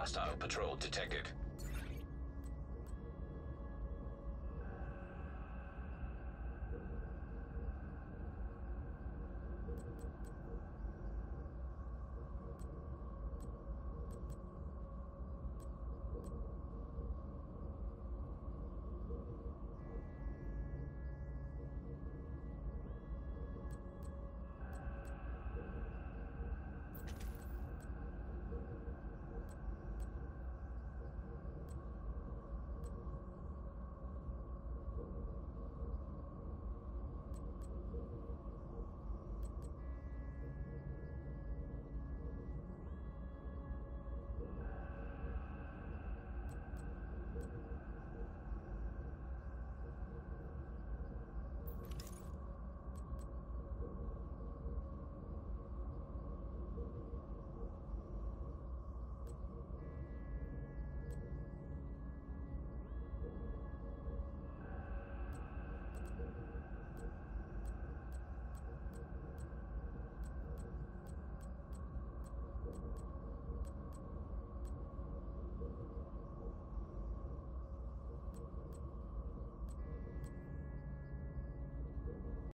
Hostile patrol detected.